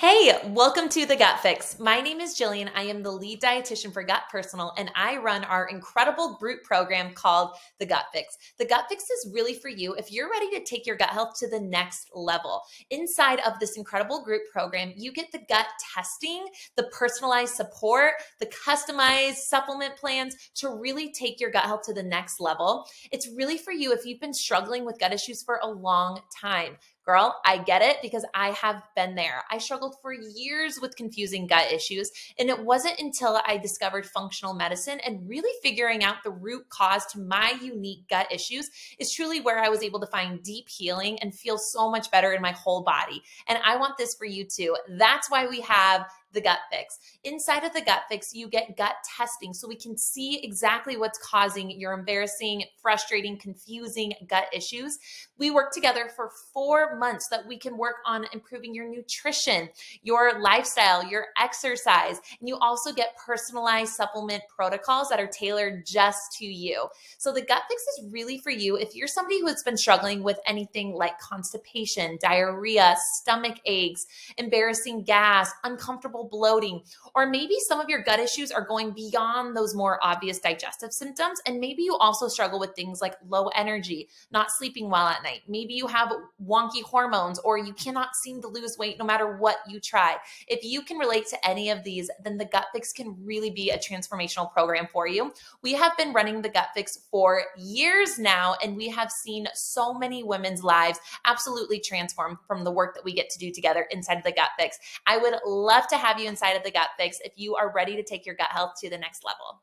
Hey, welcome to the Gut Fix. My name is Jillian. I am the lead dietitian for Gut Personal, and I run our incredible group program called the Gut Fix. The Gut Fix is really for you if you're ready to take your gut health to the next level. Inside of this incredible group program, you get the gut testing, the personalized support, the customized supplement plans to really take your gut health to the next level. It's really for you if you've been struggling with gut issues for a long time. Girl, I get it because I have been there. I struggled for years with confusing gut issues. And it wasn't until I discovered functional medicine and really figuring out the root cause to my unique gut issues is truly where I was able to find deep healing and feel so much better in my whole body. And I want this for you too. That's why we have the gut fix. Inside of the gut fix, you get gut testing so we can see exactly what's causing your embarrassing, frustrating, confusing gut issues. We work together for four months so that we can work on improving your nutrition, your lifestyle, your exercise, and you also get personalized supplement protocols that are tailored just to you. So the gut fix is really for you if you're somebody who has been struggling with anything like constipation, diarrhea, stomach aches, embarrassing gas, uncomfortable bloating, or maybe some of your gut issues are going beyond those more obvious digestive symptoms. And maybe you also struggle with things like low energy, not sleeping well at night. Maybe you have wonky hormones, or you cannot seem to lose weight no matter what you try. If you can relate to any of these, then the Gut Fix can really be a transformational program for you. We have been running the Gut Fix for years now, and we have seen so many women's lives absolutely transform from the work that we get to do together inside of the Gut Fix. I would love to have have you inside of the Gut Fix if you are ready to take your gut health to the next level.